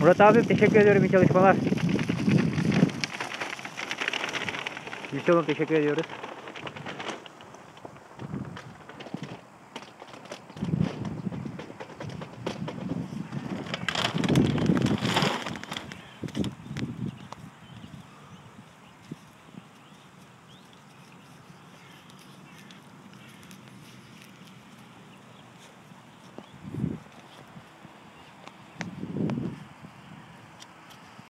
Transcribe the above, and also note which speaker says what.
Speaker 1: Murat abi teşekkür ediyorum iyi çalışmalar. Yusuf'um teşekkür ediyoruz.